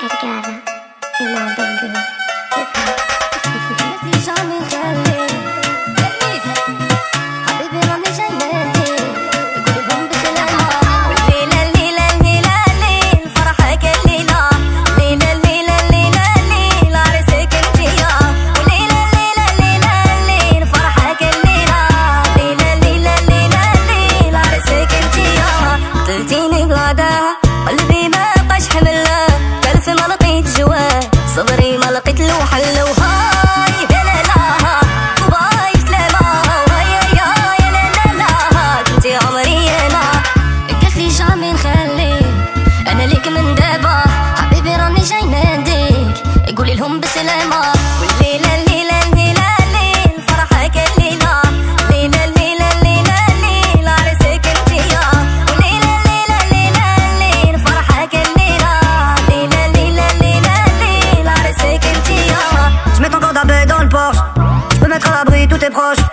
Edgar, Fernando, Fernando. لهم بسلامة والليلة الليلة الليلة الليل فرحك الليلة. الليلة الليلة الليلة الليل عرسك انتيا والليلة الليلة الليلة الليل الليلة. الليلة الليلة الليل عرسك انتيا Je peux mettre à l'abri tous tes proches.